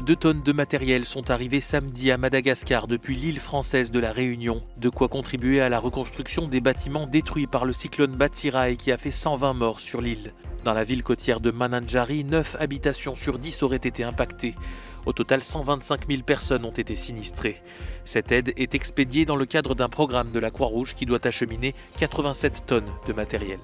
Deux tonnes de matériel sont arrivées samedi à Madagascar depuis l'île française de la Réunion, de quoi contribuer à la reconstruction des bâtiments détruits par le cyclone Batsirai qui a fait 120 morts sur l'île. Dans la ville côtière de Mananjari, 9 habitations sur 10 auraient été impactées. Au total, 125 000 personnes ont été sinistrées. Cette aide est expédiée dans le cadre d'un programme de la Croix-Rouge qui doit acheminer 87 tonnes de matériel.